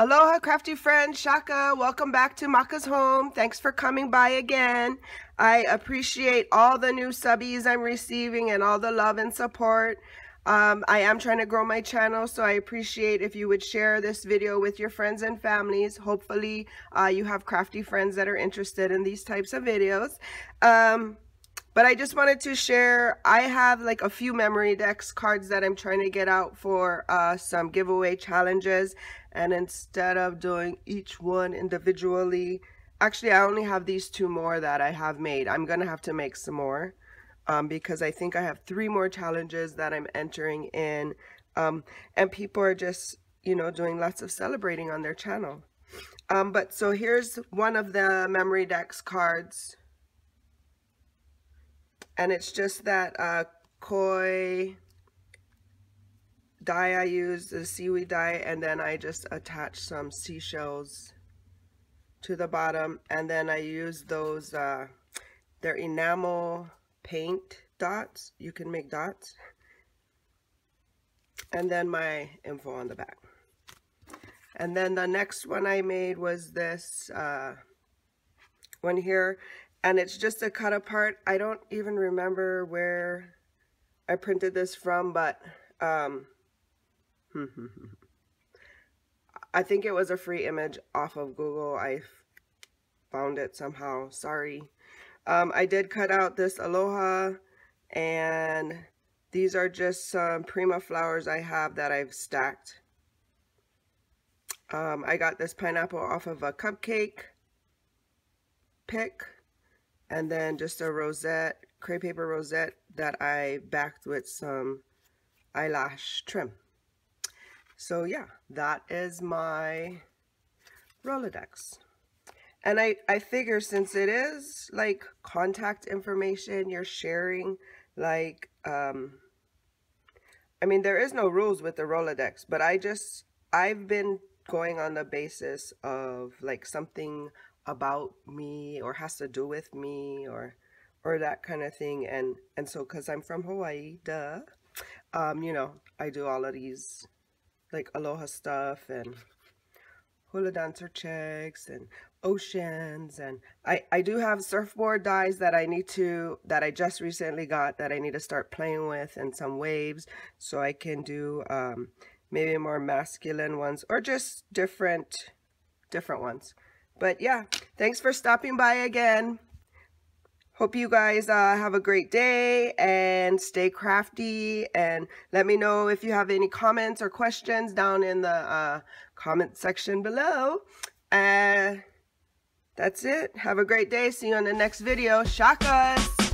Aloha, crafty friend, Shaka. Welcome back to Makaz Home. Thanks for coming by again. I appreciate all the new subbies I'm receiving and all the love and support. Um, I am trying to grow my channel, so I appreciate if you would share this video with your friends and families. Hopefully, uh, you have crafty friends that are interested in these types of videos. Um, but I just wanted to share, I have like a few Memorydex cards that I'm trying to get out for uh, some giveaway challenges. And instead of doing each one individually, actually I only have these two more that I have made. I'm going to have to make some more um, because I think I have three more challenges that I'm entering in. Um, and people are just, you know, doing lots of celebrating on their channel. Um, but so here's one of the Memorydex cards and it's just that uh, koi die I use, the seaweed die, and then I just attach some seashells to the bottom, and then I use those, uh, they're enamel paint dots. You can make dots. And then my info on the back. And then the next one I made was this uh, one here and it's just a cut apart. I don't even remember where I printed this from, but um, I think it was a free image off of Google. I found it somehow. Sorry. Um, I did cut out this aloha and these are just some Prima flowers I have that I've stacked. Um, I got this pineapple off of a cupcake pick and then just a rosette, crepe paper rosette that I backed with some eyelash trim. So yeah, that is my Rolodex. And I, I figure since it is like contact information you're sharing, like, um, I mean, there is no rules with the Rolodex, but I just, I've been going on the basis of like something about me or has to do with me or or that kind of thing and and so because I'm from Hawaii duh um you know I do all of these like aloha stuff and hula dancer checks and oceans and I, I do have surfboard dies that I need to that I just recently got that I need to start playing with and some waves so I can do um, maybe more masculine ones or just different different ones but yeah, thanks for stopping by again. Hope you guys uh, have a great day and stay crafty. And let me know if you have any comments or questions down in the uh, comment section below. Uh, that's it. Have a great day. See you on the next video. Shakas!